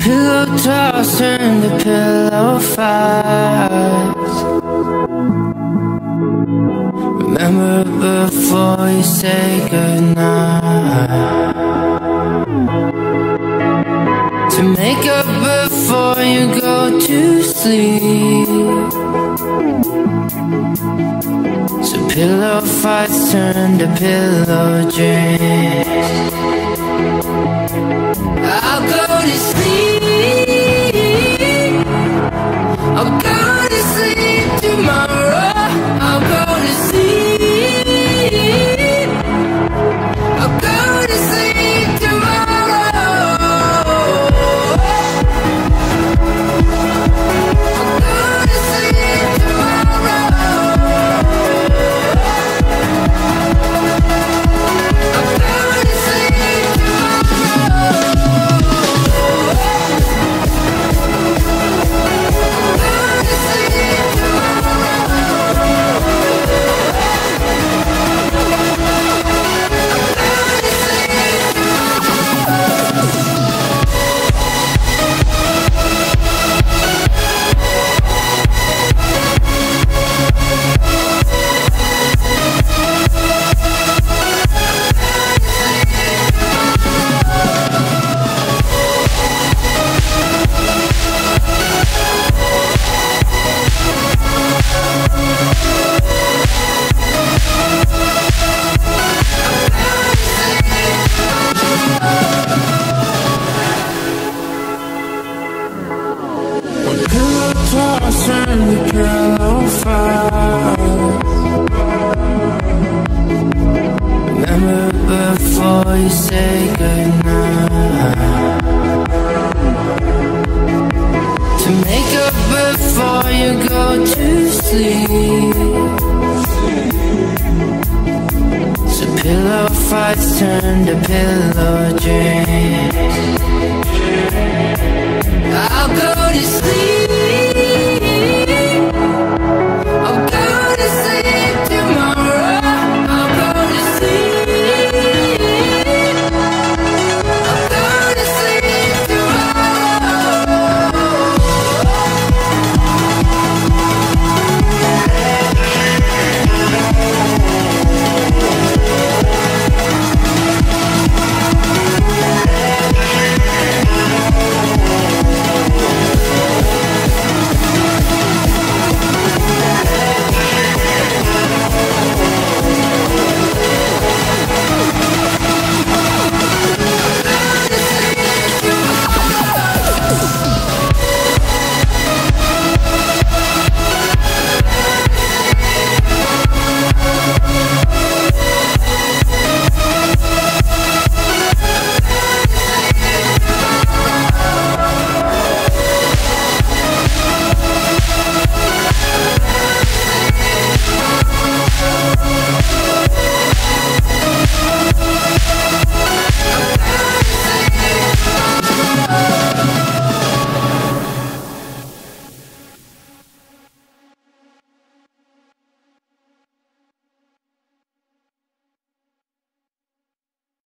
pillow toss and the pillow fights. Remember before you say goodnight. To make up before you go to sleep. So pillow fights turn to pillow dreams fights turn to make up before you go to sleep. So pillow fights turn to pillow dreams